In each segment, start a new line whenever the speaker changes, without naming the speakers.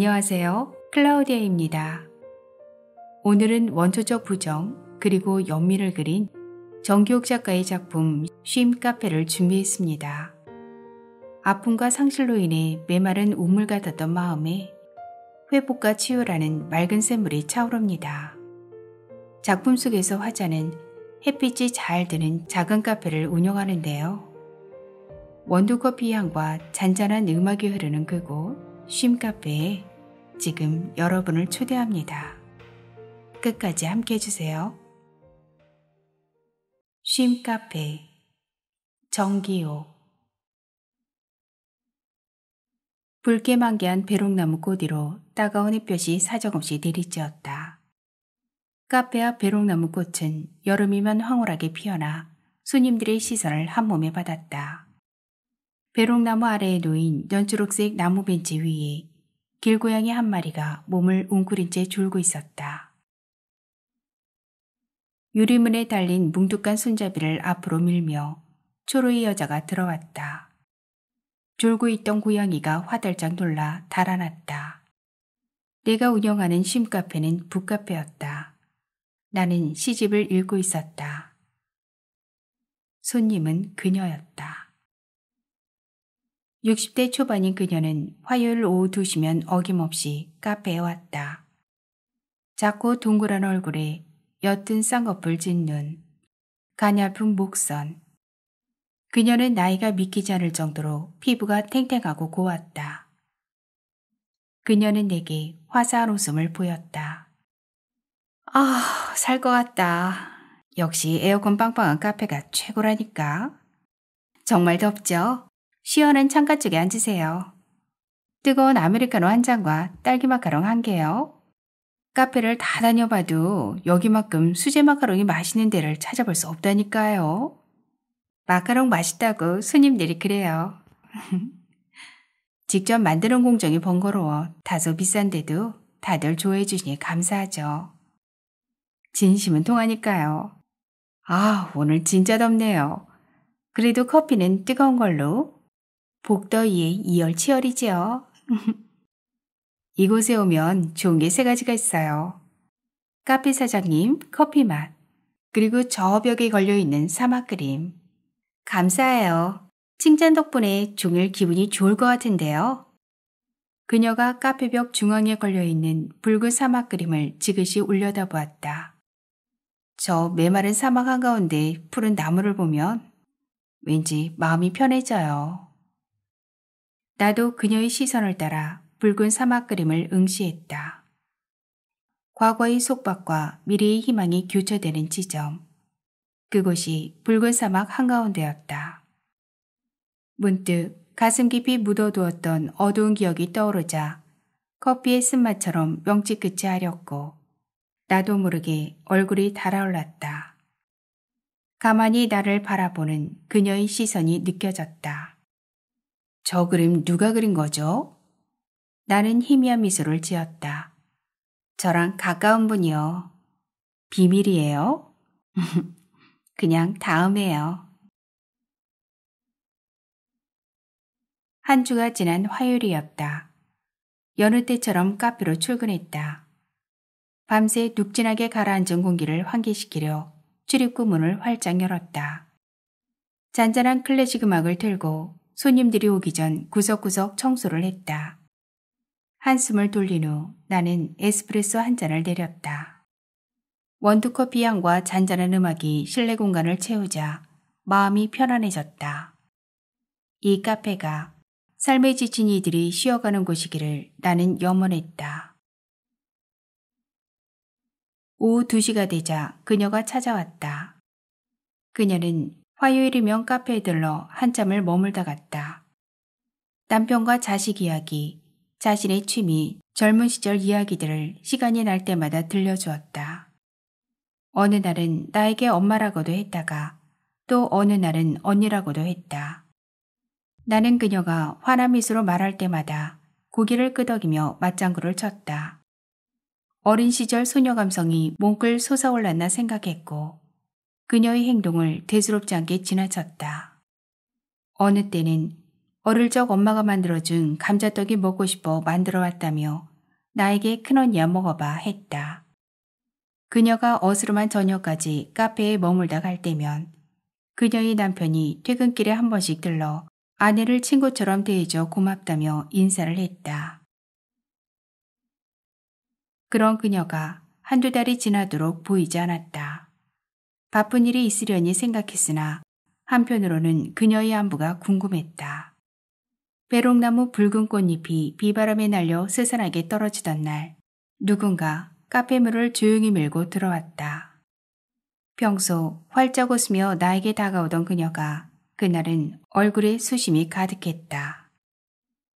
안녕하세요. 클라우디아입니다. 오늘은 원초적 부정 그리고 연미를 그린 정기욱 작가의 작품 쉼 카페를 준비했습니다. 아픔과 상실로 인해 메마른 우물 같았던 마음에 회복과 치유라는 맑은 샘물이 차오릅니다. 작품 속에서 화자는 햇빛이 잘 드는 작은 카페를 운영하는데요. 원두커피 향과 잔잔한 음악이 흐르는 그곳 쉼 카페에 지금 여러분을 초대합니다. 끝까지 함께 해주세요. 쉼 카페 정기호 붉게 만개한 배롱나무 꽃 위로 따가운 햇볕이 사정없이 내리쬐었다. 카페 앞 배롱나무 꽃은 여름이면 황홀하게 피어나 손님들의 시선을 한 몸에 받았다. 배롱나무 아래에 놓인 연초록색 나무 벤치 위에 길고양이 한 마리가 몸을 웅크린 채 졸고 있었다. 유리문에 달린 뭉툭한 손잡이를 앞으로 밀며 초로이 여자가 들어왔다. 졸고 있던 고양이가 화들짝 놀라 달아났다. 내가 운영하는 쉼카페는 북카페였다. 나는 시집을 읽고 있었다. 손님은 그녀였다. 60대 초반인 그녀는 화요일 오후 2시면 어김없이 카페에 왔다. 작고 동그란 얼굴에 옅은 쌍꺼풀 진 눈, 가냘픈 목선. 그녀는 나이가 믿기지 않을 정도로 피부가 탱탱하고 고왔다. 그녀는 내게 화사한 웃음을 보였다. 아, 살 것 같다. 역시 에어컨 빵빵한 카페가 최고라니까. 정말 덥죠? 시원한 창가 쪽에 앉으세요. 뜨거운 아메리카노 한 잔과 딸기 마카롱 한 개요. 카페를 다 다녀봐도 여기만큼 수제 마카롱이 맛있는 데를 찾아볼 수 없다니까요. 마카롱 맛있다고 손님들이 그래요. 직접 만드는 공정이 번거로워 다소 비싼데도 다들 좋아해 주시니 감사하죠. 진심은 통하니까요. 아, 오늘 진짜 덥네요. 그래도 커피는 뜨거운 걸로. 복더위에 이열치열이지요. 이곳에 오면 좋은 게 세 가지가 있어요. 카페 사장님 커피 맛, 그리고 저 벽에 걸려있는 사막 그림. 감사해요. 칭찬 덕분에 종일 기분이 좋을 것 같은데요. 그녀가 카페 벽 중앙에 걸려있는 붉은 사막 그림을 지그시 올려다 보았다. 저 메마른 사막 한가운데 푸른 나무를 보면 왠지 마음이 편해져요. 나도 그녀의 시선을 따라 붉은 사막 그림을 응시했다. 과거의 속박과 미래의 희망이 교차되는 지점. 그곳이 붉은 사막 한가운데였다. 문득 가슴 깊이 묻어두었던 어두운 기억이 떠오르자 커피의 쓴맛처럼 명치 끝이 아렸고 나도 모르게 얼굴이 달아올랐다. 가만히 나를 바라보는 그녀의 시선이 느껴졌다. 저 그림 누가 그린 거죠? 나는 희미한 미소를 지었다. 저랑 가까운 분이요. 비밀이에요? 그냥 다음에요. 한 주가 지난 화요일이었다. 여느 때처럼 카페로 출근했다. 밤새 눅진하게 가라앉은 공기를 환기시키려 출입구 문을 활짝 열었다. 잔잔한 클래식 음악을 틀고 손님들이 오기 전 구석구석 청소를 했다. 한숨을 돌린 후 나는 에스프레소 한 잔을 내렸다. 원두커피 향과 잔잔한 음악이 실내 공간을 채우자 마음이 편안해졌다. 이 카페가 삶에 지친 이들이 쉬어가는 곳이기를 나는 염원했다. 오후 2시가 되자 그녀가 찾아왔다. 그녀는 화요일이면 카페에 들러 한참을 머물다 갔다. 남편과 자식 이야기, 자신의 취미, 젊은 시절 이야기들을 시간이 날 때마다 들려주었다. 어느 날은 나에게 엄마라고도 했다가 또 어느 날은 언니라고도 했다. 나는 그녀가 화난 미소로 말할 때마다 고개를 끄덕이며 맞장구를 쳤다. 어린 시절 소녀 감성이 몽클 솟아올랐나 생각했고 그녀의 행동을 대수롭지 않게 지나쳤다. 어느 때는 어릴 적 엄마가 만들어준 감자떡이 먹고 싶어 만들어 왔다며 나에게 큰언니야 먹어봐 했다. 그녀가 어스름한 저녁까지 카페에 머물다 갈 때면 그녀의 남편이 퇴근길에 한 번씩 들러 아내를 친구처럼 대해줘 고맙다며 인사를 했다. 그런 그녀가 한두 달이 지나도록 보이지 않았다. 바쁜 일이 있으려니 생각했으나 한편으로는 그녀의 안부가 궁금했다. 배롱나무 붉은 꽃잎이 비바람에 날려 스산하게 떨어지던 날 누군가 카페문을 조용히 밀고 들어왔다. 평소 활짝 웃으며 나에게 다가오던 그녀가 그날은 얼굴에 수심이 가득했다.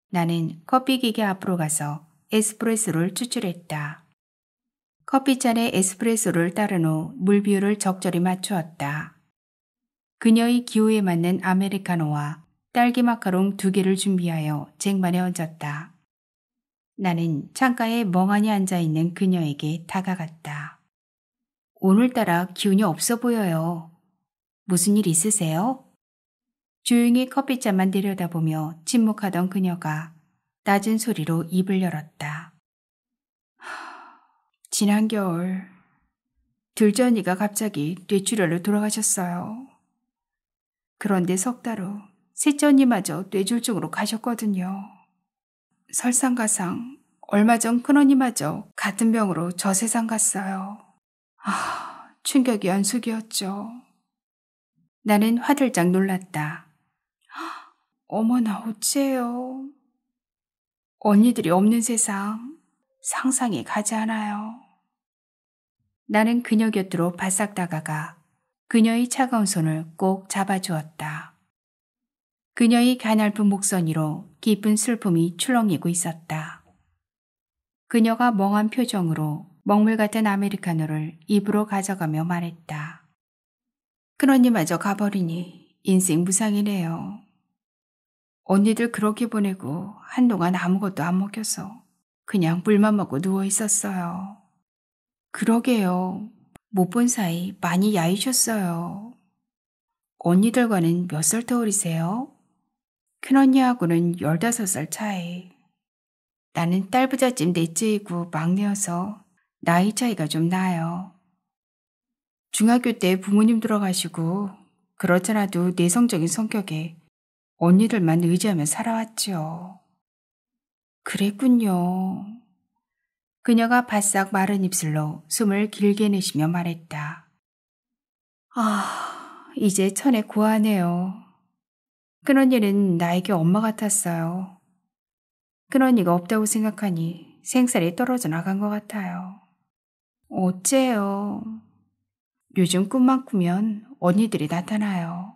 나는 커피 기계 앞으로 가서 에스프레소를 추출했다. 커피잔에 에스프레소를 따른 후 물 비율을 적절히 맞추었다. 그녀의 기호에 맞는 아메리카노와 딸기 마카롱 두 개를 준비하여 쟁반에 얹었다. 나는 창가에 멍하니 앉아있는 그녀에게 다가갔다. 오늘따라 기운이 없어 보여요. 무슨 일 있으세요? 조용히 커피잔만 내려다보며 침묵하던 그녀가 낮은 소리로 입을 열었다. 지난 겨울 둘째 언니가 갑자기 뇌출혈로 돌아가셨어요. 그런데 석 달 후 셋째 언니마저 뇌졸중으로 가셨거든요. 설상가상 얼마 전 큰언니마저 같은 병으로 저 세상 갔어요. 아, 충격이 연속이었죠. 나는 화들짝 놀랐다. 어머나 어째요. 언니들이 없는 세상 상상이 가지 않아요. 나는 그녀 곁으로 바싹 다가가 그녀의 차가운 손을 꼭 잡아주었다. 그녀의 가냘픈 목소리로 깊은 슬픔이 출렁이고 있었다. 그녀가 멍한 표정으로 먹물 같은 아메리카노를 입으로 가져가며 말했다. 큰언니마저 가버리니 인생 무상이네요. 언니들 그렇게 보내고 한동안 아무것도 안 먹여서 그냥 물만 먹고 누워 있었어요. 그러게요. 못 본 사이 많이 야이셨어요. 언니들과는 몇 살 터울이세요? 큰언니하고는 15살 차이. 나는 딸부잣집 넷째이고 막내여서 나이 차이가 좀 나요. 중학교 때 부모님 들어가시고 그렇잖아도 내성적인 성격에 언니들만 의지하며 살아왔지요. 그랬군요. 그녀가 바싹 마른 입술로 숨을 길게 내쉬며 말했다. 아, 이제 천에 고하네요. 큰언니는 나에게 엄마 같았어요. 큰언니가 없다고 생각하니 생살이 떨어져 나간 것 같아요. 어째요? 요즘 꿈만 꾸면 언니들이 나타나요.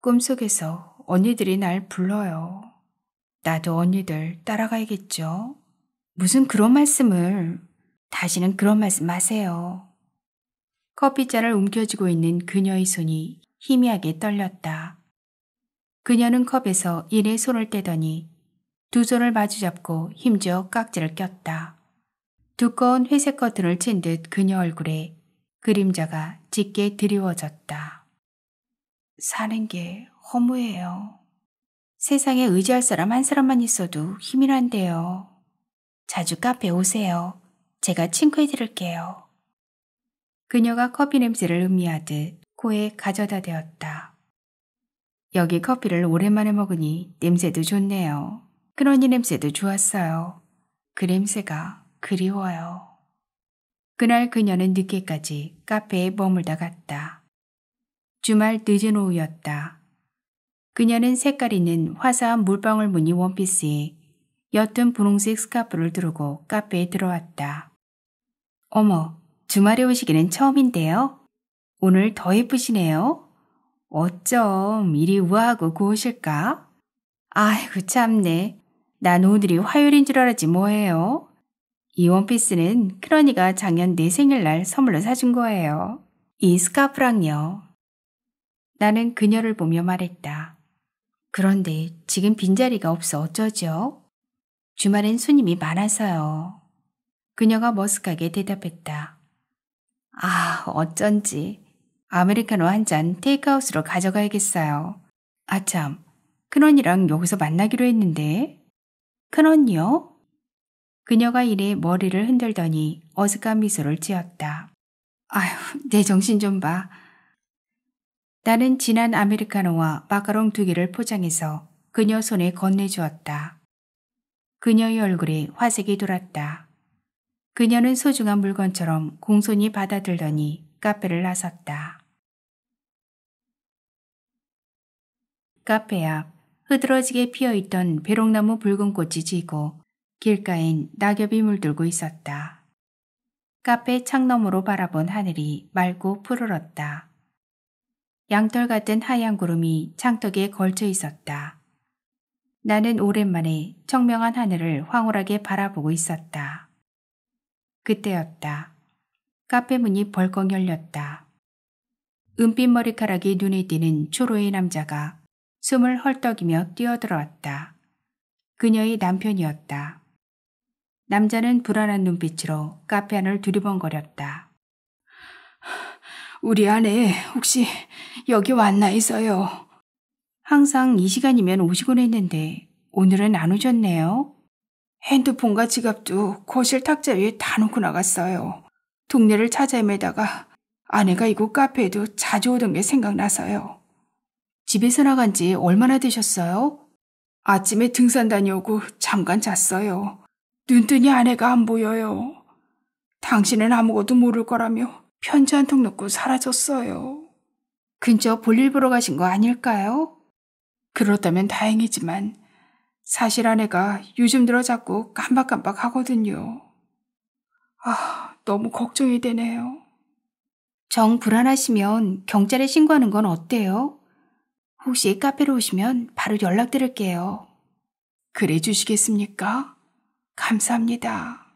꿈속에서 언니들이 날 불러요. 나도 언니들 따라가야겠죠? 무슨 그런 말씀을. 다시는 그런 말씀 마세요. 커피잔을 움켜쥐고 있는 그녀의 손이 희미하게 떨렸다. 그녀는 컵에서 이내 손을 떼더니 두 손을 마주잡고 힘줘 깍지를 꼈다. 두꺼운 회색 커튼을 친 듯 그녀 얼굴에 그림자가 짙게 드리워졌다. 사는 게 허무해요. 세상에 의지할 사람 한 사람만 있어도 힘이 난대요. 자주 카페 오세요. 제가 칭크해 드릴게요. 그녀가 커피 냄새를 음미하듯 코에 가져다 대었다. 여기 커피를 오랜만에 먹으니 냄새도 좋네요. 그러니 냄새도 좋았어요. 그 냄새가 그리워요. 그날 그녀는 늦게까지 카페에 머물다 갔다. 주말 늦은 오후였다. 그녀는 색깔 있는 화사한 물방울 무늬 원피스에 옅은 분홍색 스카프를 두르고 카페에 들어왔다. 어머, 주말에 오시기는 처음인데요? 오늘 더 예쁘시네요? 어쩜 이리 우아하고 고우실까? 아이고 참네. 난 오늘이 화요일인 줄 알았지 뭐예요. 이 원피스는 크러니가 작년 내 생일날 선물로 사준 거예요. 이 스카프랑요. 나는 그녀를 보며 말했다. 그런데 지금 빈자리가 없어 어쩌죠? 주말엔 손님이 많아서요. 그녀가 머쓱하게 대답했다. 아, 어쩐지. 아메리카노 한 잔 테이크아웃으로 가져가야겠어요. 아참, 큰언니랑 여기서 만나기로 했는데. 큰언니요? 그녀가 이래 머리를 흔들더니 어색한 미소를 지었다. 아휴, 내 정신 좀 봐. 나는 진한 아메리카노와 마카롱 두 개를 포장해서 그녀 손에 건네주었다. 그녀의 얼굴에 화색이 돌았다. 그녀는 소중한 물건처럼 공손히 받아들더니 카페를 나섰다. 카페 앞 흐드러지게 피어있던 배롱나무 붉은 꽃이 지고 길가엔 낙엽이 물들고 있었다. 카페 창 너머로 바라본 하늘이 맑고 푸르렀다. 양털 같은 하얀 구름이 창턱에 걸쳐 있었다. 나는 오랜만에 청명한 하늘을 황홀하게 바라보고 있었다. 그때였다. 카페 문이 벌컥 열렸다. 은빛 머리카락이 눈에 띄는 초로의 남자가 숨을 헐떡이며 뛰어들어왔다. 그녀의 남편이었다. 남자는 불안한 눈빛으로 카페 안을 두리번거렸다. 우리 아내 혹시 여기 왔나 해서요. 항상 이 시간이면 오시곤 했는데 오늘은 안 오셨네요. 핸드폰과 지갑도 거실 탁자 위에 다 놓고 나갔어요. 동네를 찾아 헤매다가 아내가 이곳 카페에도 자주 오던 게 생각나서요. 집에서 나간 지 얼마나 되셨어요? 아침에 등산 다녀오고 잠깐 잤어요. 눈 뜨니 아내가 안 보여요. 당신은 아무것도 모를 거라며 편지 한 통 넣고 사라졌어요. 근처 볼일 보러 가신 거 아닐까요? 그렇다면 다행이지만 사실 아내가 요즘 들어 자꾸 깜박깜박 하거든요. 아, 너무 걱정이 되네요. 정 불안하시면 경찰에 신고하는 건 어때요? 혹시 카페로 오시면 바로 연락드릴게요. 그래 주시겠습니까? 감사합니다.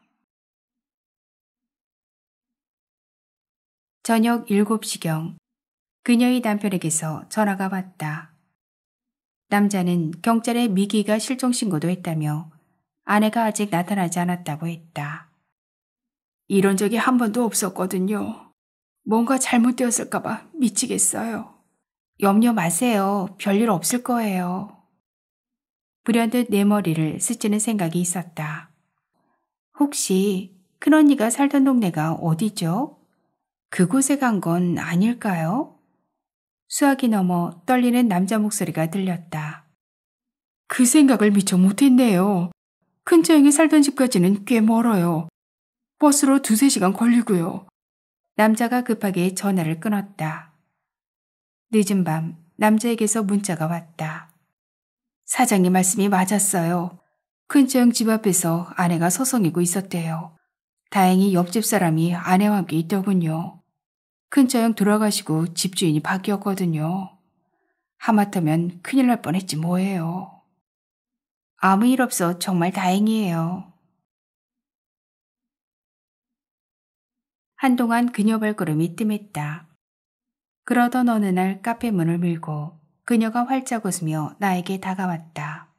저녁 7시경 그녀의 남편에게서 전화가 왔다. 남자는 경찰에 미기가 실종 신고도 했다며 아내가 아직 나타나지 않았다고 했다. 이런 적이 한 번도 없었거든요. 뭔가 잘못되었을까봐 미치겠어요. 염려 마세요. 별일 없을 거예요. 불현듯 내 머리를 스치는 생각이 있었다. 혹시 큰언니가 살던 동네가 어디죠? 그곳에 간 건 아닐까요? 수학이 넘어 떨리는 남자 목소리가 들렸다. 그 생각을 미처 못했네요. 근처 형이 살던 집까지는 꽤 멀어요. 버스로 두세 시간 걸리고요. 남자가 급하게 전화를 끊었다. 늦은 밤 남자에게서 문자가 왔다. 사장님 말씀이 맞았어요. 근처 형 집 앞에서 아내가 서성이고 있었대요. 다행히 옆집 사람이 아내와 함께 있더군요. 근처 형 돌아가시고 집주인이 바뀌었거든요. 하마터면 큰일 날 뻔했지 뭐예요. 아무 일 없어 정말 다행이에요. 한동안 그녀 발걸음이 뜸했다. 그러던 어느 날 카페 문을 밀고 그녀가 활짝 웃으며 나에게 다가왔다.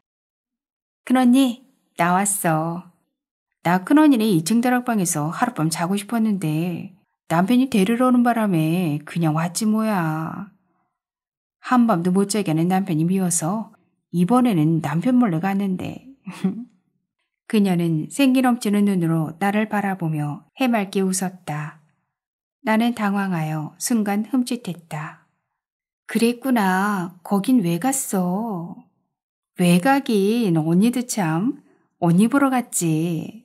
큰언니, 나왔어. 나 큰언니네 2층 다락방에서 하룻밤 자고 싶었는데 남편이 데리러 오는 바람에 그냥 왔지 뭐야. 한밤도 못 자게 하는 남편이 미워서 이번에는 남편 몰래 갔는데. 그녀는 생기 넘치는 눈으로 나를 바라보며 해맑게 웃었다. 나는 당황하여 순간 흠칫했다. 그랬구나. 거긴 왜 갔어? 왜 가긴 언니도 참. 언니 보러 갔지.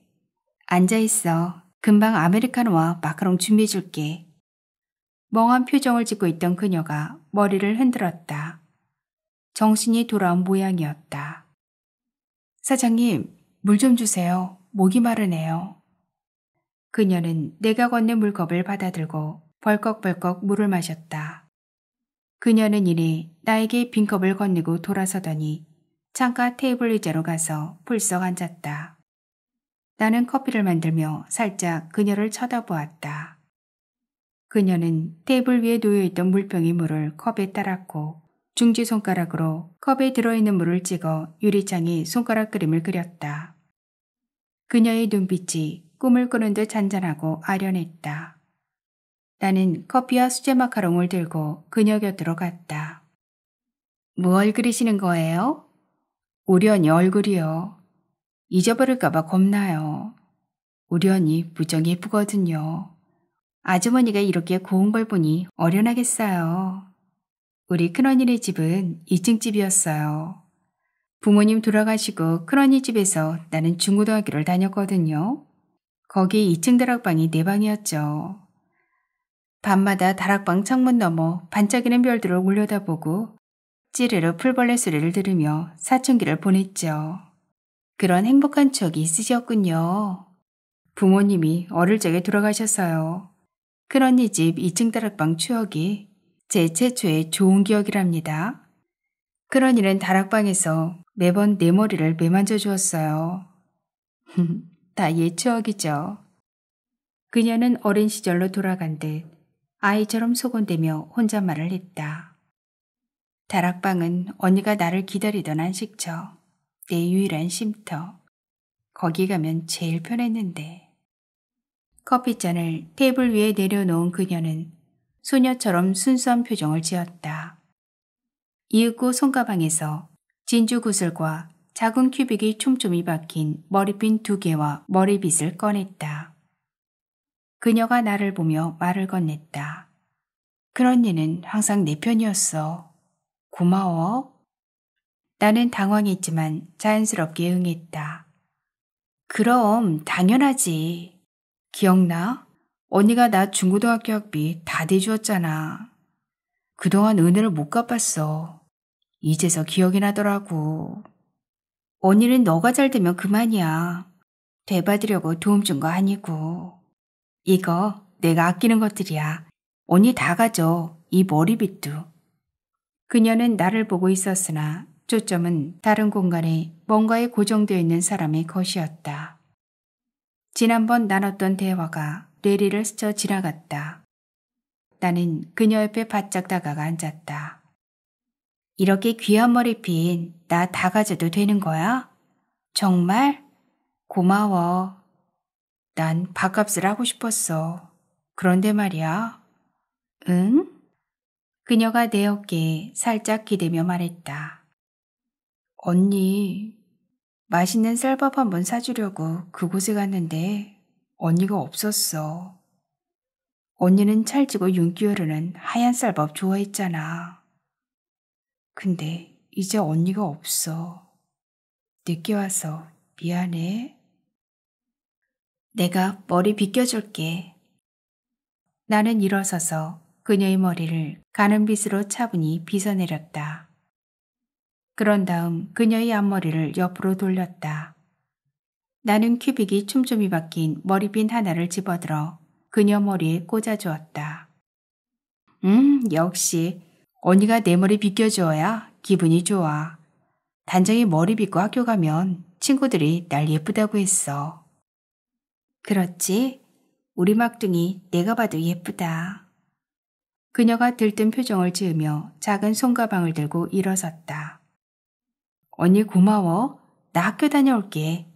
앉아있어. 금방 아메리카노와 마카롱 준비해줄게. 멍한 표정을 짓고 있던 그녀가 머리를 흔들었다. 정신이 돌아온 모양이었다. 사장님, 물 좀 주세요. 목이 마르네요. 그녀는 내가 건넨 물컵을 받아들고 벌컥벌컥 물을 마셨다. 그녀는 이내 나에게 빈컵을 건네고 돌아서더니 창가 테이블 의자로 가서 풀썩 앉았다. 나는 커피를 만들며 살짝 그녀를 쳐다보았다. 그녀는 테이블 위에 놓여있던 물병의 물을 컵에 따랐고 중지 손가락으로 컵에 들어있는 물을 찍어 유리창에 손가락 그림을 그렸다. 그녀의 눈빛이 꿈을 꾸는 듯 잔잔하고 아련했다. 나는 커피와 수제 마카롱을 들고 그녀 곁으로 갔다. 뭘 그리시는 거예요? 언니 얼굴이요. 잊어버릴까봐 겁나요. 우리 언니 무정 예쁘거든요. 아주머니가 이렇게 고운 걸 보니 어련하겠어요. 우리 큰언니네 집은 2층 집이었어요. 부모님 돌아가시고 큰언니 집에서 나는 중고등학교를 다녔거든요. 거기 2층 다락방이 네 방이었죠. 밤마다 다락방 창문 너머 반짝이는 별들을 올려다보고 찌르르 풀벌레 소리를 들으며 사춘기를 보냈죠. 그런 행복한 추억이 있으셨군요. 부모님이 어릴 적에 돌아가셨어요. 큰언니 집 2층 다락방 추억이 제 최초의 좋은 기억이랍니다. 큰언니는 다락방에서 매번 내 머리를 매만져 주었어요. 다 옛 추억이죠. 그녀는 어린 시절로 돌아간 듯 아이처럼 소곤대며 혼잣말을 했다. 다락방은 언니가 나를 기다리던 안식처, 내 유일한 쉼터. 거기 가면 제일 편했는데. 커피잔을 테이블 위에 내려놓은 그녀는 소녀처럼 순수한 표정을 지었다. 이윽고 손가방에서 진주 구슬과 작은 큐빅이 촘촘히 박힌 머리핀 두 개와 머리빗을 꺼냈다. 그녀가 나를 보며 말을 건넸다. 그런 일은 항상 내 편이었어. 고마워. 나는 당황했지만 자연스럽게 응했다. 그럼 당연하지. 기억나? 언니가 나 중고등학교 학비 다 대주었잖아. 그동안 은혜를 못 갚았어. 이제서 기억이 나더라고. 언니는 너가 잘 되면 그만이야. 되받으려고 도움 준 거 아니고. 이거 내가 아끼는 것들이야. 언니 다 가져. 이 머리빗도. 그녀는 나를 보고 있었으나 초점은 다른 공간에 뭔가에 고정되어 있는 사람의 것이었다. 지난번 나눴던 대화가 뇌리를 스쳐 지나갔다. 나는 그녀 옆에 바짝 다가가 앉았다. 이렇게 귀한 머리 핀 나 다 가져도 되는 거야? 정말? 고마워. 난 밥값을 하고 싶었어. 그런데 말이야. 응? 그녀가 내 어깨에 살짝 기대며 말했다. 언니, 맛있는 쌀밥 한번 사주려고 그곳에 갔는데 언니가 없었어. 언니는 찰지고 윤기 흐르는 하얀 쌀밥 좋아했잖아. 근데 이제 언니가 없어. 늦게 와서 미안해. 내가 머리 빗겨줄게. 나는 일어서서 그녀의 머리를 가는 빗으로 차분히 빗어내렸다. 그런 다음 그녀의 앞머리를 옆으로 돌렸다. 나는 큐빅이 촘촘히 박힌 머리핀 하나를 집어들어 그녀 머리에 꽂아주었다. 음, 역시 언니가 내 머리 빗겨주어야 기분이 좋아. 단정히 머리 빗고 학교 가면 친구들이 날 예쁘다고 했어. 그렇지? 우리 막둥이 내가 봐도 예쁘다. 그녀가 들뜬 표정을 지으며 작은 손가방을 들고 일어섰다. 언니 고마워. 나 학교 다녀올게.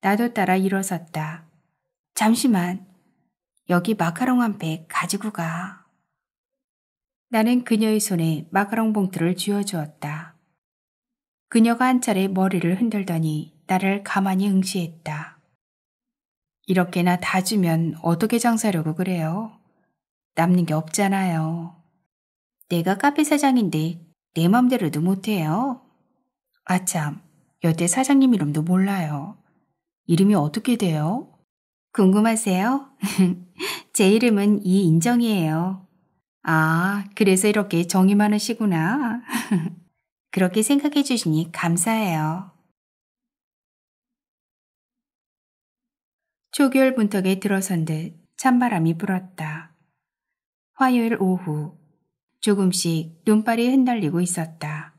나도 따라 일어섰다. 잠시만. 여기 마카롱 한 팩 가지고 가. 나는 그녀의 손에 마카롱 봉투를 쥐어주었다. 그녀가 한 차례 머리를 흔들더니 나를 가만히 응시했다. 이렇게나 다 주면 어떻게 장사하려고 그래요? 남는 게 없잖아요. 내가 카페 사장인데 내 맘대로도 못해요. 아참, 여태 사장님 이름도 몰라요. 이름이 어떻게 돼요? 궁금하세요? 제 이름은 이인정이에요. 아, 그래서 이렇게 정이 많으시구나. 그렇게 생각해 주시니 감사해요. 초겨울 문턱에 들어선 듯 찬바람이 불었다. 화요일 오후 조금씩 눈발이 흩날리고 있었다.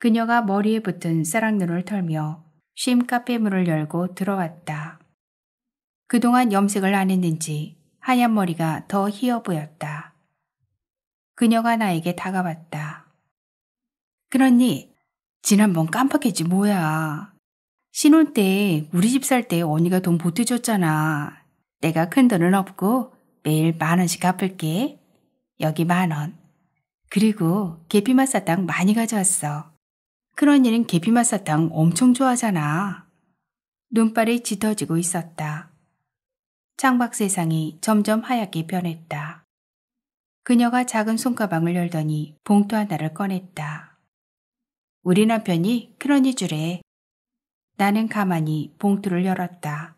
그녀가 머리에 붙은 쌀랑눈을 털며 쉼 카페 문을 열고 들어왔다. 그동안 염색을 안 했는지 하얀 머리가 더 희어 보였다. 그녀가 나에게 다가왔다. 그러니 지난번 깜빡했지 뭐야. 신혼 때 우리 집 살 때 언니가 돈 보태줬잖아. 내가 큰 돈은 없고 매일 만 원씩 갚을게. 여기 만 원. 그리고 계피맛 사탕 많이 가져왔어. 큰언니는 계피맛 사탕 엄청 좋아하잖아. 눈발이 짙어지고 있었다. 창밖 세상이 점점 하얗게 변했다. 그녀가 작은 손가방을 열더니 봉투 하나를 꺼냈다. 우리 남편이 큰언니 주래. 나는 가만히 봉투를 열었다.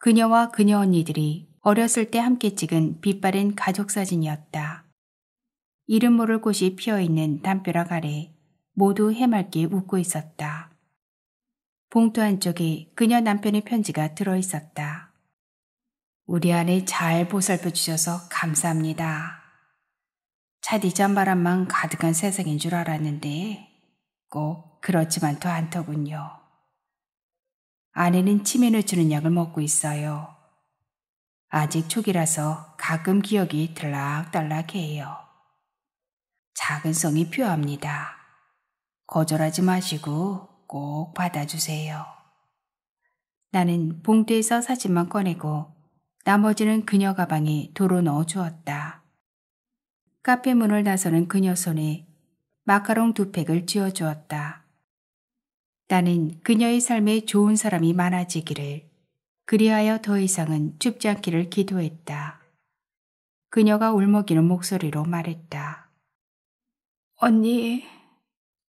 그녀와 그녀 언니들이 어렸을 때 함께 찍은 빛바랜 가족 사진이었다. 이름 모를 꽃이 피어있는 담벼락 아래 모두 해맑게 웃고 있었다. 봉투 한쪽에 그녀 남편의 편지가 들어있었다. 우리 아내 잘 보살펴 주셔서 감사합니다. 차디찬 바람만 가득한 세상인 줄 알았는데 꼭 그렇지만도 않더군요. 아내는 치매를 주는 약을 먹고 있어요. 아직 초기라서 가끔 기억이 들락달락해요. 작은 성이 필요합니다. 거절하지 마시고 꼭 받아주세요. 나는 봉투에서 사진만 꺼내고 나머지는 그녀 가방에 도로 넣어 주었다. 카페 문을 나서는 그녀 손에 마카롱 두 팩을 쥐어 주었다. 나는 그녀의 삶에 좋은 사람이 많아지기를 그리하여 더 이상은 춥지 않기를 기도했다. 그녀가 울먹이는 목소리로 말했다. 언니,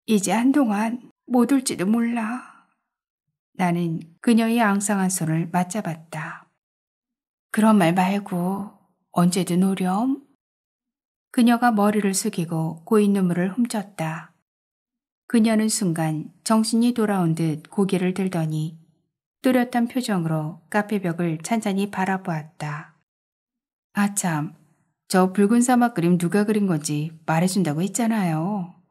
이제 한동안 못 올지도 몰라. 나는 그녀의 앙상한 손을 맞잡았다. 그런 말 말고 언제든 오렴? 그녀가 머리를 숙이고 고인 눈물을 훔쳤다. 그녀는 순간 정신이 돌아온 듯 고개를 들더니 뚜렷한 표정으로 카페벽을 찬찬히 바라보았다. 아참, 저 붉은 사막 그림 누가 그린 건지 말해준다고 했잖아요.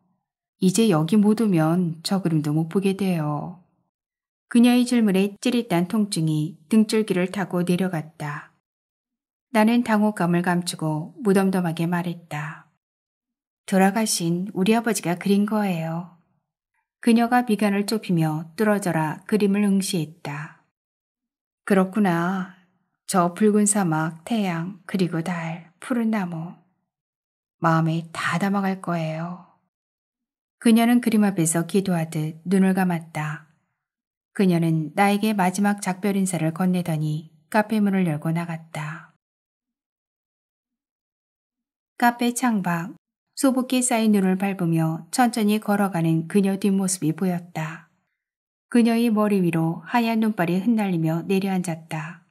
이제 여기 못 오면 저 그림도 못 보게 돼요. 그녀의 질문에 찌릿한 통증이 등줄기를 타고 내려갔다. 나는 당혹감을 감추고 무덤덤하게 말했다. 돌아가신 우리 아버지가 그린 거예요. 그녀가 미간을 좁히며 뚫어져라 그림을 응시했다. 그렇구나. 저 붉은 사막, 태양, 그리고 달, 푸른 나무. 마음에 다 담아갈 거예요. 그녀는 그림 앞에서 기도하듯 눈을 감았다. 그녀는 나에게 마지막 작별 인사를 건네더니 카페 문을 열고 나갔다. 카페 창밖 소복히 쌓인 눈을 밟으며 천천히 걸어가는 그녀 뒷모습이 보였다. 그녀의 머리 위로 하얀 눈발이 흩날리며 내려앉았다.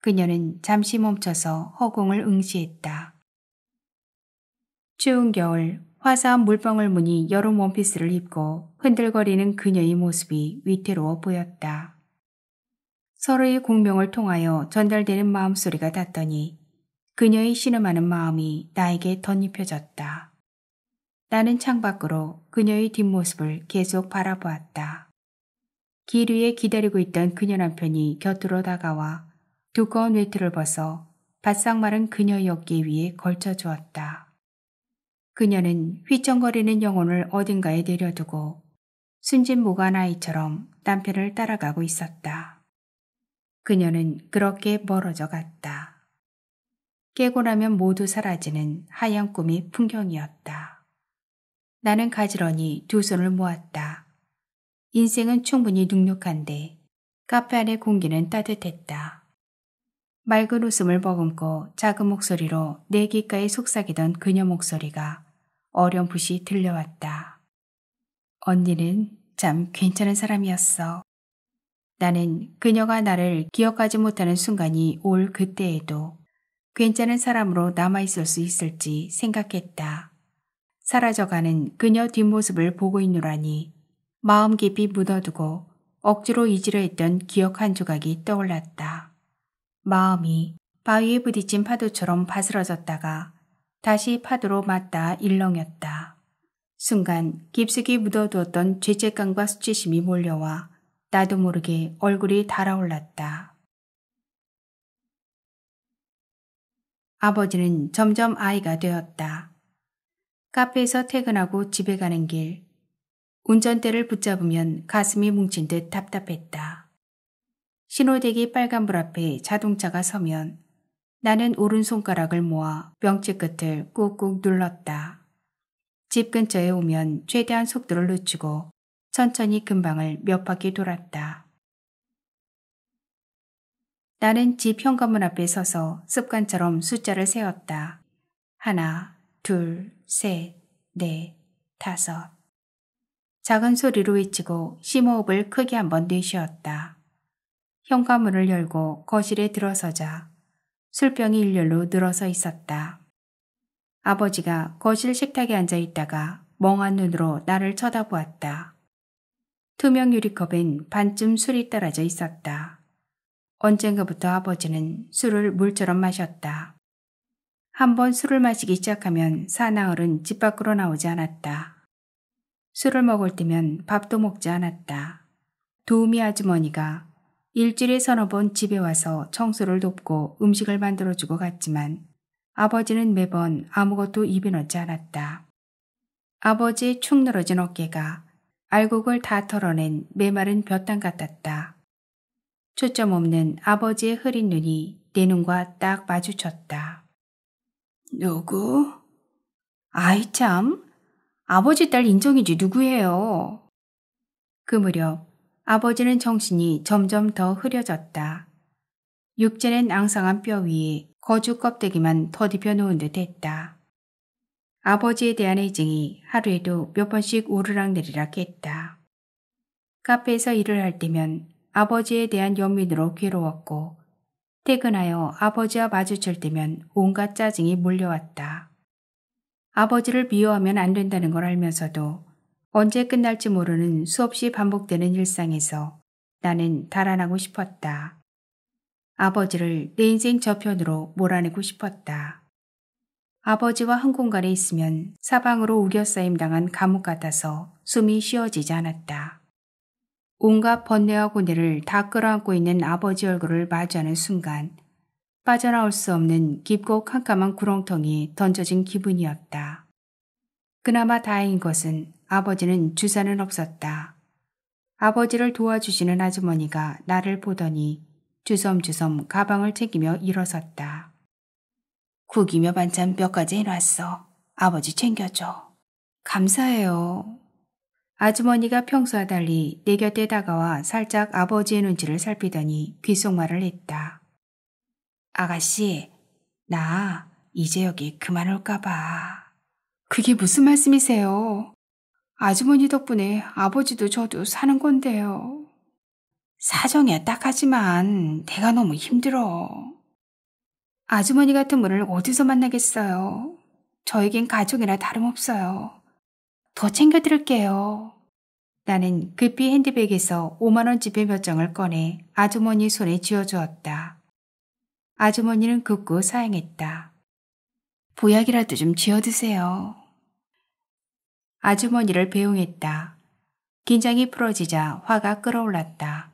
그녀는 잠시 멈춰서 허공을 응시했다. 추운 겨울 화사한 물방울 무늬 여름 원피스를 입고 흔들거리는 그녀의 모습이 위태로워 보였다. 서로의 공명을 통하여 전달되는 마음소리가 닿더니 그녀의 신음하는 마음이 나에게 덧입혀졌다. 나는 창밖으로 그녀의 뒷모습을 계속 바라보았다. 길 위에 기다리고 있던 그녀 남편이 곁으로 다가와 두꺼운 외투를 벗어 바싹 마른 그녀의 어깨 위에 걸쳐 주었다. 그녀는 휘청거리는 영혼을 어딘가에 내려두고 순진 무관 아이처럼 남편을 따라가고 있었다. 그녀는 그렇게 멀어져 갔다. 깨고 나면 모두 사라지는 하얀 꿈이 풍경이었다. 나는 가지런히 두 손을 모았다. 인생은 충분히 눅눅한데 카페 안의 공기는 따뜻했다. 맑은 웃음을 머금고 작은 목소리로 내 귓가에 속삭이던 그녀 목소리가 어렴풋이 들려왔다. 언니는 참 괜찮은 사람이었어. 나는 그녀가 나를 기억하지 못하는 순간이 올 그때에도 괜찮은 사람으로 남아있을 수 있을지 생각했다. 사라져가는 그녀 뒷모습을 보고 있노라니 마음 깊이 묻어두고 억지로 잊으려 했던 기억 한 조각이 떠올랐다. 마음이 바위에 부딪힌 파도처럼 바스러졌다가 다시 파도로 맞다 일렁였다. 순간 깊숙이 묻어두었던 죄책감과 수치심이 몰려와 나도 모르게 얼굴이 달아올랐다. 아버지는 점점 아이가 되었다. 카페에서 퇴근하고 집에 가는 길. 운전대를 붙잡으면 가슴이 뭉친 듯 답답했다. 신호대기 빨간불 앞에 자동차가 서면 나는 오른손가락을 모아 명치 끝을 꾹꾹 눌렀다. 집 근처에 오면 최대한 속도를 늦추고 천천히 근방을 몇 바퀴 돌았다. 나는 집 현관문 앞에 서서 습관처럼 숫자를 세었다. 하나, 둘, 셋, 넷, 다섯. 작은 소리로 외치고 심호흡을 크게 한번 내쉬었다. 현관문을 열고 거실에 들어서자 술병이 일렬로 늘어서 있었다. 아버지가 거실 식탁에 앉아 있다가 멍한 눈으로 나를 쳐다보았다. 투명 유리컵엔 반쯤 술이 떨어져 있었다. 언젠가부터 아버지는 술을 물처럼 마셨다. 한번 술을 마시기 시작하면 사나흘은 집 밖으로 나오지 않았다. 술을 먹을 때면 밥도 먹지 않았다. 도우미 아주머니가 일주일에 서너 번 집에 와서 청소를 돕고 음식을 만들어주고 갔지만 아버지는 매번 아무것도 입에 넣지 않았다. 아버지의 축 늘어진 어깨가 알곡을 다 털어낸 메마른 볕땅 같았다. 초점 없는 아버지의 흐린 눈이 내 눈과 딱 마주쳤다. 누구? 아이 참, 아버지 딸 인정이지 누구예요? 그 무렵 아버지는 정신이 점점 더 흐려졌다. 육체는 앙상한 뼈 위에 거주 껍데기만 더디펴 놓은 듯 했다. 아버지에 대한 애증이 하루에도 몇 번씩 오르락내리락 했다. 카페에서 일을 할 때면 아버지에 대한 연민으로 괴로웠고 퇴근하여 아버지와 마주칠 때면 온갖 짜증이 몰려왔다. 아버지를 미워하면 안 된다는 걸 알면서도 언제 끝날지 모르는 수없이 반복되는 일상에서 나는 달아나고 싶었다. 아버지를 내 인생 저편으로 몰아내고 싶었다. 아버지와 한 공간에 있으면 사방으로 우겨싸임 당한 감옥 같아서 숨이 쉬어지지 않았다. 온갖 번뇌와 고뇌를 다 끌어안고 있는 아버지 얼굴을 마주하는 순간 빠져나올 수 없는 깊고 캄캄한 구렁텅이에 던져진 기분이었다. 그나마 다행인 것은 아버지는 주사는 없었다. 아버지를 도와주시는 아주머니가 나를 보더니 주섬주섬 가방을 챙기며 일어섰다. 국이며 반찬 몇 가지 해놨어. 아버지 챙겨줘. 감사해요. 아주머니가 평소와 달리 내 곁에 다가와 살짝 아버지의 눈치를 살피더니 귓속말을 했다. 아가씨, 나 이제 여기 그만 올까봐. 그게 무슨 말씀이세요? 아주머니 덕분에 아버지도 저도 사는 건데요. 사정이야 딱하지만 내가 너무 힘들어. 아주머니 같은 분을 어디서 만나겠어요. 저에겐 가족이나 다름없어요. 더 챙겨드릴게요. 나는 급히 핸드백에서 5만원 지폐 몇 장을 꺼내 아주머니 손에 쥐어주었다. 아주머니는 급고 사양했다. 보약이라도 좀 쥐어드세요. 아주머니를 배웅했다. 긴장이 풀어지자 화가 끓어올랐다.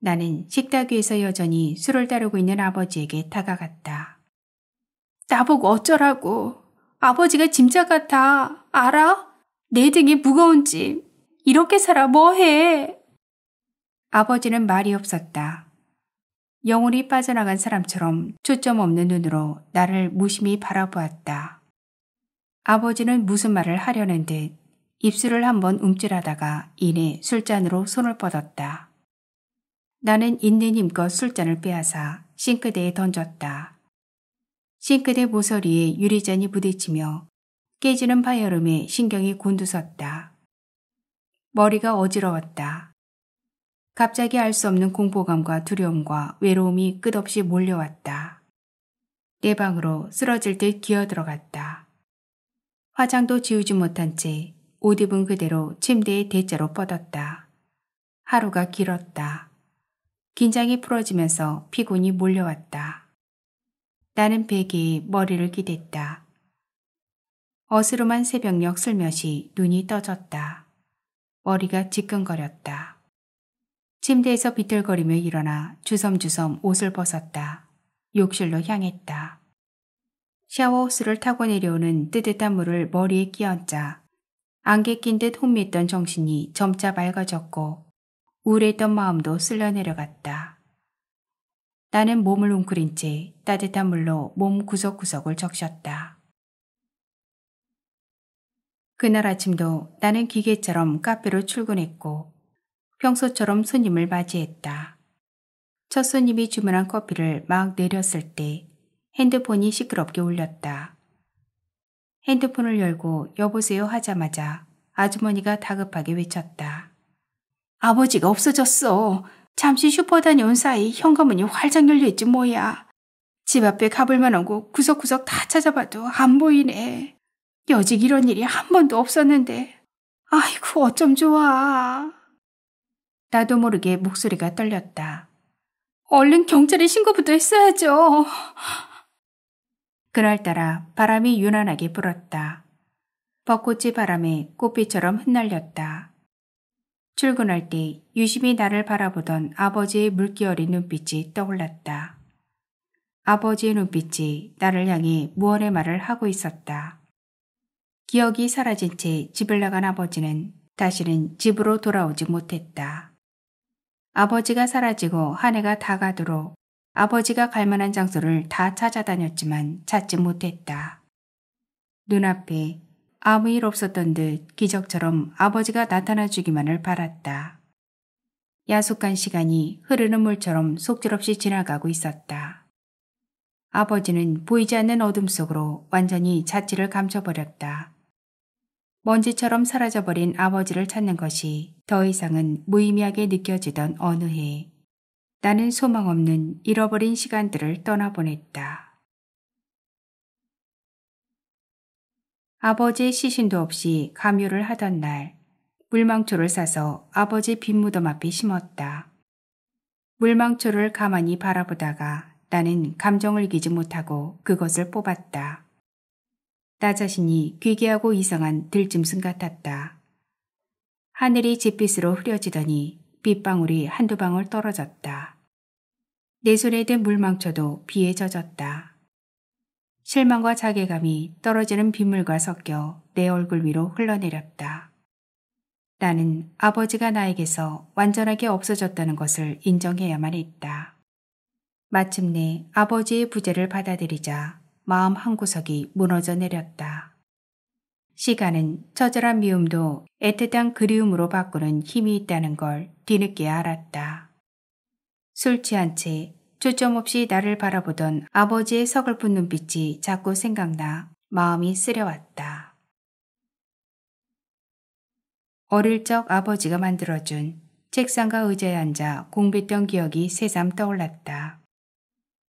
나는 식탁 위에서 여전히 술을 따르고 있는 아버지에게 다가갔다. 나보고 어쩌라고. 아버지가 짐작 같아. 알아? 내 등이 무거운 짐. 이렇게 살아 뭐해? 아버지는 말이 없었다. 영혼이 빠져나간 사람처럼 초점 없는 눈으로 나를 무심히 바라보았다. 아버지는 무슨 말을 하려는 듯 입술을 한번 움찔하다가 이내 술잔으로 손을 뻗었다. 나는 있는 힘껏 술잔을 빼앗아 싱크대에 던졌다. 싱크대 모서리에 유리잔이 부딪히며 깨지는 파열음에 신경이 곤두섰다. 머리가 어지러웠다. 갑자기 알 수 없는 공포감과 두려움과 외로움이 끝없이 몰려왔다. 내 방으로 쓰러질 듯 기어들어갔다. 화장도 지우지 못한 채 옷 입은 그대로 침대에 대자로 뻗었다. 하루가 길었다. 긴장이 풀어지면서 피곤이 몰려왔다. 나는 베개에 머리를 기댔다. 어스름한 새벽녘 슬며시 눈이 떠졌다. 머리가 지끈거렸다. 침대에서 비틀거리며 일어나 주섬주섬 옷을 벗었다. 욕실로 향했다. 샤워 호스를 타고 내려오는 뜨뜻한 물을 머리에 끼얹자 안개 낀 듯 혼미했던 정신이 점차 맑아졌고 우울했던 마음도 쓸려 내려갔다. 나는 몸을 웅크린 채 따뜻한 물로 몸 구석구석을 적셨다. 그날 아침도 나는 기계처럼 카페로 출근했고 평소처럼 손님을 맞이했다. 첫 손님이 주문한 커피를 막 내렸을 때 핸드폰이 시끄럽게 울렸다. 핸드폰을 열고 여보세요 하자마자 아주머니가 다급하게 외쳤다. 아버지가 없어졌어. 잠시 슈퍼 다녀온 사이 현관문이 활짝 열려있지 뭐야. 집 앞에 가볼 곳 구석구석 다 찾아봐도 안 보이네. 여직 이런 일이 한 번도 없었는데. 아이고 어쩜 좋아. 나도 모르게 목소리가 떨렸다. 얼른 경찰에 신고부터 했어야죠. 그날 따라 바람이 유난하게 불었다. 벚꽃이 바람에 꽃비처럼 흩날렸다. 출근할 때 유심히 나를 바라보던 아버지의 물기 어린 눈빛이 떠올랐다. 아버지의 눈빛이 나를 향해 무언의 말을 하고 있었다. 기억이 사라진 채 집을 나간 아버지는 다시는 집으로 돌아오지 못했다. 아버지가 사라지고 한 해가 다 가도록 아버지가 갈 만한 장소를 다 찾아다녔지만 찾지 못했다. 눈앞에 아무 일 없었던 듯 기적처럼 아버지가 나타나 주기만을 바랐다. 야속한 시간이 흐르는 물처럼 속절없이 지나가고 있었다. 아버지는 보이지 않는 어둠 속으로 완전히 자취를 감춰버렸다. 먼지처럼 사라져버린 아버지를 찾는 것이 더 이상은 무의미하게 느껴지던 어느 해 나는 소망 없는 잃어버린 시간들을 떠나보냈다. 아버지의 시신도 없이 감유를 하던 날 물망초를 사서 아버지 빈무덤 앞에 심었다. 물망초를 가만히 바라보다가 나는 감정을 이기지 못하고 그것을 뽑았다. 나 자신이 귀괴하고 이상한 들짐승 같았다. 하늘이 잿빛으로 흐려지더니 빗방울이 한두 방울 떨어졌다. 내 손에 든 물망초도 비에 젖었다. 실망과 자괴감이 떨어지는 빗물과 섞여 내 얼굴 위로 흘러내렸다. 나는 아버지가 나에게서 완전하게 없어졌다는 것을 인정해야만 했다. 마침내 아버지의 부재를 받아들이자 마음 한구석이 무너져 내렸다. 시간은 처절한 미움도 애틋한 그리움으로 바꾸는 힘이 있다는 걸 뒤늦게 알았다. 술 취한 채 초점 없이 나를 바라보던 아버지의 서글픈 눈빛이 자꾸 생각나 마음이 쓰려왔다. 어릴 적 아버지가 만들어준 책상과 의자에 앉아 공부했던 기억이 새삼 떠올랐다.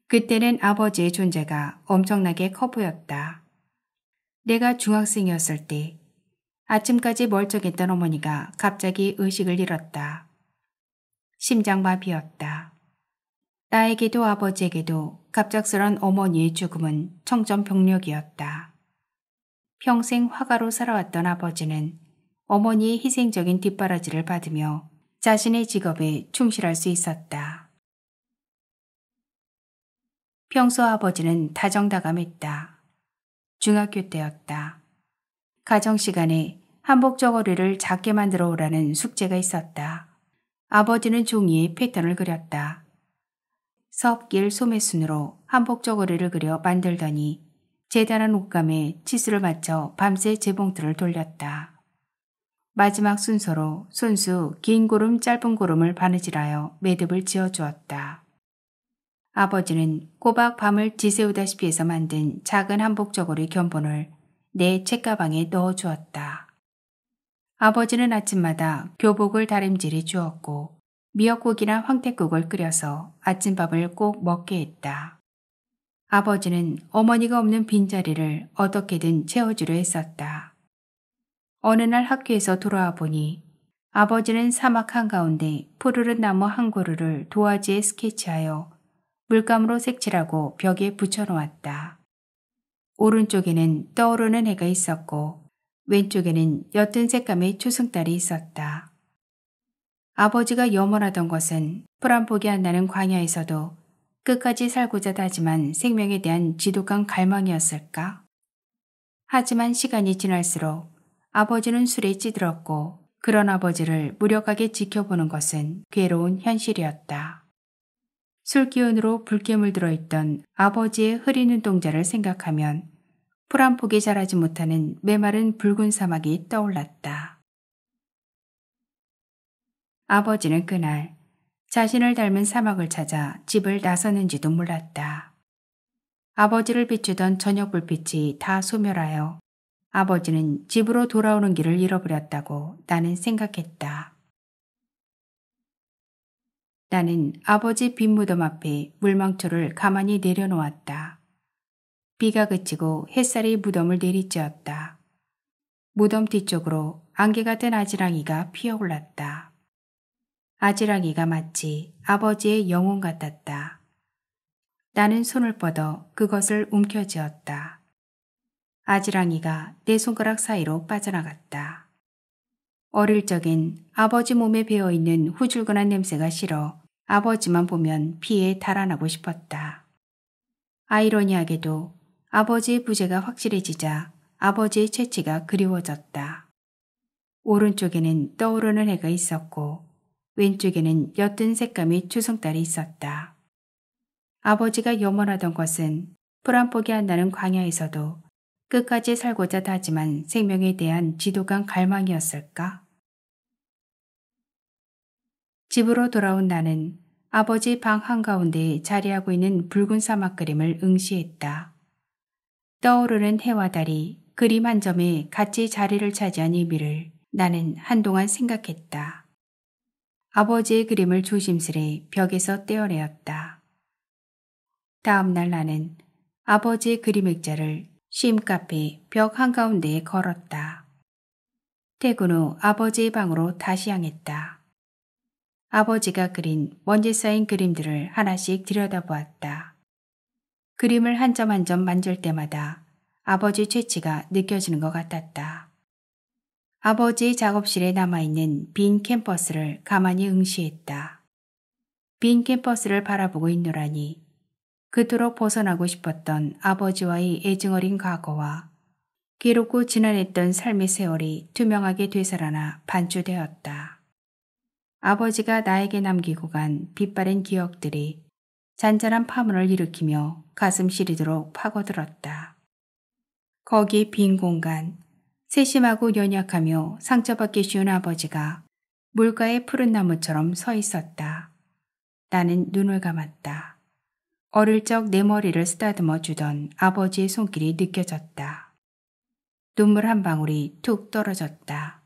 그때는 아버지의 존재가 엄청나게 커 보였다. 내가 중학생이었을 때 아침까지 멀쩡했던 어머니가 갑자기 의식을 잃었다. 심장마비였다. 나에게도 아버지에게도 갑작스런 어머니의 죽음은 청정병력이었다. 평생 화가로 살아왔던 아버지는 어머니의 희생적인 뒷바라지를 받으며 자신의 직업에 충실할 수 있었다. 평소 아버지는 다정다감했다. 중학교 때였다. 가정 시간에 한복 저고리를 작게 만들어 오라는 숙제가 있었다. 아버지는 종이에 패턴을 그렸다. 섭길 소매순으로 한복 저고리를 그려 만들더니 재단한 옷감에 치수를 맞춰 밤새 재봉틀을 돌렸다. 마지막 순서로 손수 긴 고름 짧은 고름을 바느질하여 매듭을 지어주었다. 아버지는 꼬박 밤을 지새우다시피 해서 만든 작은 한복 저고리 견본을 내 책가방에 넣어주었다. 아버지는 아침마다 교복을 다림질해 주었고 미역국이나 황태국을 끓여서 아침밥을 꼭 먹게 했다. 아버지는 어머니가 없는 빈자리를 어떻게든 채워주려 했었다. 어느 날 학교에서 돌아와 보니 아버지는 사막 한가운데 푸르른 나무 한 그루를 도화지에 스케치하여 물감으로 색칠하고 벽에 붙여놓았다. 오른쪽에는 떠오르는 해가 있었고 왼쪽에는 옅은 색감의 초승달이 있었다. 아버지가 염원하던 것은 안 나는 광야에서도 끝까지 살고자 다짐한 생명에 대한 지독한 갈망이었을까? 하지만 시간이 지날수록 아버지는 술에 찌들었고 그런 아버지를 무력하게 지켜보는 것은 괴로운 현실이었다. 술 기운으로 불깨물 들어있던 아버지의 흐린 눈동자를 생각하면 풀한 폭이 자라지 못하는 메마른 붉은 사막이 떠올랐다. 아버지는 그날 자신을 닮은 사막을 찾아 집을 나섰는지도 몰랐다. 아버지를 비추던 저녁 불빛이 다 소멸하여 아버지는 집으로 돌아오는 길을 잃어버렸다고 나는 생각했다. 나는 아버지 빈무덤 앞에 물망초를 가만히 내려놓았다. 비가 그치고 햇살이 무덤을 내리쬐었다. 무덤 뒤쪽으로 안개 같은 아지랑이가 피어올랐다. 아지랑이가 마치 아버지의 영혼 같았다. 나는 손을 뻗어 그것을 움켜쥐었다. 아지랑이가 내 손가락 사이로 빠져나갔다. 어릴 적엔 아버지 몸에 배어있는 후줄근한 냄새가 싫어 아버지만 보면 피에 달아나고 싶었다. 아이러니하게도 아버지의 부재가 확실해지자 아버지의 채취가 그리워졌다. 오른쪽에는 떠오르는 해가 있었고 왼쪽에는 옅은 색감의 추성달이 있었다. 아버지가 염원하던 것은 불안 나는 광야에서도 끝까지 살고자 다짐한 생명에 대한 지독한 갈망이었을까? 집으로 돌아온 나는 아버지 방 한가운데 자리하고 있는 붉은 사막 그림을 응시했다. 떠오르는 해와 달이 그림 한 점에 같이 자리를 차지한 의미를 나는 한동안 생각했다. 아버지의 그림을 조심스레 벽에서 떼어내었다. 다음 날 나는 아버지의 그림 액자를 쉼카페 벽 한가운데에 걸었다. 퇴근 후 아버지의 방으로 다시 향했다. 아버지가 그린 먼지 쌓인 그림들을 하나씩 들여다보았다. 그림을 한 점 한 점 만질 때마다 아버지 채취가 느껴지는 것 같았다. 아버지의 작업실에 남아있는 빈 캠퍼스를 가만히 응시했다. 빈 캠퍼스를 바라보고 있노라니 그토록 벗어나고 싶었던 아버지와의 애증어린 과거와 기롭고 지난했던 삶의 세월이 투명하게 되살아나 반주되었다. 아버지가 나에게 남기고 간 빛바랜 기억들이 잔잔한 파문을 일으키며 가슴 시리도록 파고들었다. 거기 빈 공간, 세심하고 연약하며 상처받기 쉬운 아버지가 물가의 푸른 나무처럼 서 있었다. 나는 눈을 감았다. 어릴 적 내 머리를 쓰다듬어 주던 아버지의 손길이 느껴졌다. 눈물 한 방울이 툭 떨어졌다.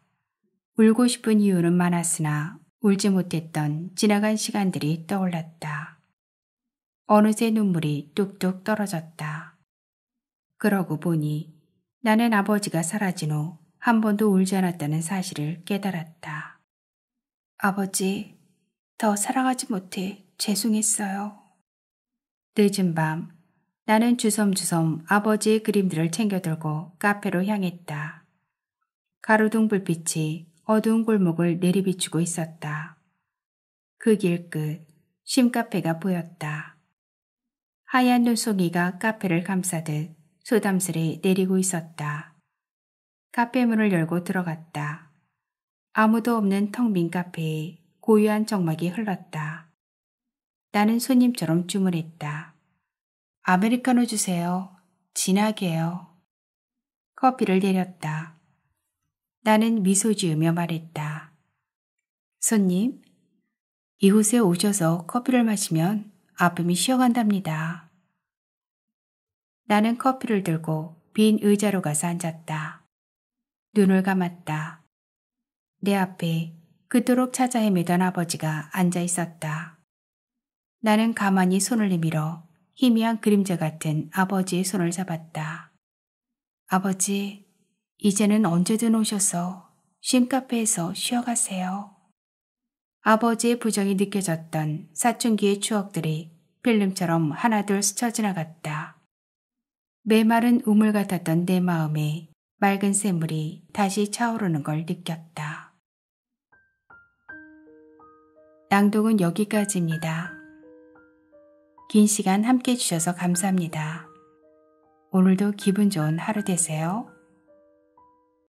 울고 싶은 이유는 많았으나 울지 못했던 지나간 시간들이 떠올랐다. 어느새 눈물이 뚝뚝 떨어졌다. 그러고 보니 나는 아버지가 사라진 후 한 번도 울지 않았다는 사실을 깨달았다. 아버지, 더 사랑하지 못해 죄송했어요. 늦은 밤, 나는 주섬주섬 아버지의 그림들을 챙겨들고 카페로 향했다. 가로등 불빛이 어두운 골목을 내리비추고 있었다. 그 길 끝, 심카페가 보였다. 하얀 눈송이가 카페를 감싸듯 소담스레 내리고 있었다. 카페 문을 열고 들어갔다. 아무도 없는 텅빈 카페에 고요한 정막이 흘렀다. 나는 손님처럼 주문했다. 아메리카노 주세요. 진하게요. 커피를 내렸다. 나는 미소 지으며 말했다. 손님, 이곳에 오셔서 커피를 마시면 아픔이 쉬어간답니다. 나는 커피를 들고 빈 의자로 가서 앉았다. 눈을 감았다. 내 앞에 그토록 찾아 헤매던 아버지가 앉아 있었다. 나는 가만히 손을 내밀어 희미한 그림자 같은 아버지의 손을 잡았다. 아버지, 이제는 언제든 오셔서 쉼카페에서 쉬어가세요. 아버지의 부정이 느껴졌던 사춘기의 추억들이 필름처럼 하나둘 스쳐 지나갔다. 메마른 우물 같았던 내 마음에 맑은 샘물이 다시 차오르는 걸 느꼈다. 낭독은 여기까지입니다. 긴 시간 함께 해주셔서 감사합니다. 오늘도 기분 좋은 하루 되세요.